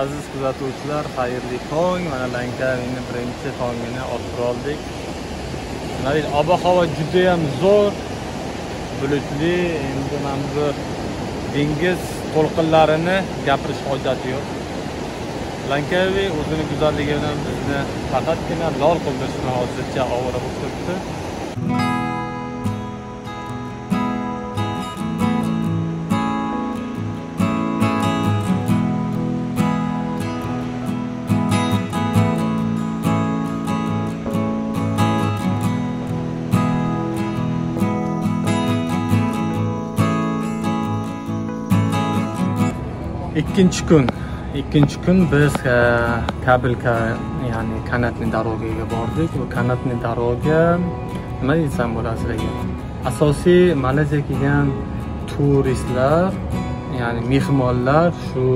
aziz kuzatuvchilar xayrli tong. Mana lankavini birinchi tongini otib oldik. Mana deydi ob havo judayam zo'r bulutli. Endi mana bu dengiz to'lqinlarini gapirish hojati yo'q. Lankavi o'zini go'zalligi bilan bizni faqatgina lol qildirishni hozircha ovora bo'lib turibdi ikkinchi kun. Ikkinchi kun biz e, kabelka ya'ni kanatni darvogaga bordik. Bu kanatni darvoga nima desam bo'ladi sizlarga? Asosiy malayziyaga kelgan turistlar ya'ni mehmonlar shu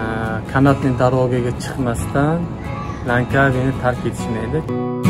e, kanatni darvogaga chiqmasdan lankavini tark etishmaydi.